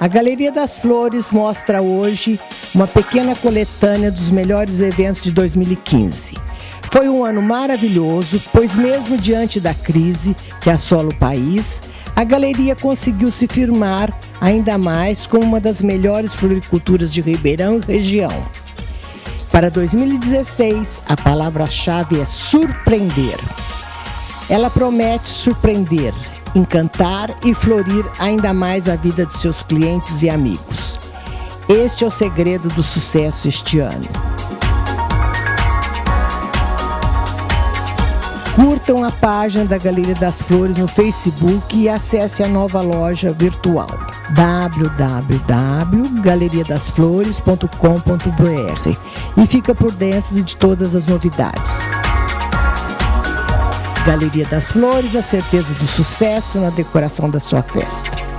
A Galeria das Flores mostra hoje uma pequena coletânea dos melhores eventos de 2015. Foi um ano maravilhoso, pois, mesmo diante da crise que assola o país, a galeria conseguiu se firmar ainda mais como uma das melhores floriculturas de Ribeirão e região. Para 2016, a palavra-chave é surpreender. Ela promete surpreender encantar e florir ainda mais a vida de seus clientes e amigos. Este é o segredo do sucesso este ano. Curtam a página da Galeria das Flores no Facebook e acesse a nova loja virtual www.galeriadasflores.com.br e fica por dentro de todas as novidades. Galeria das Flores, a certeza do sucesso na decoração da sua festa.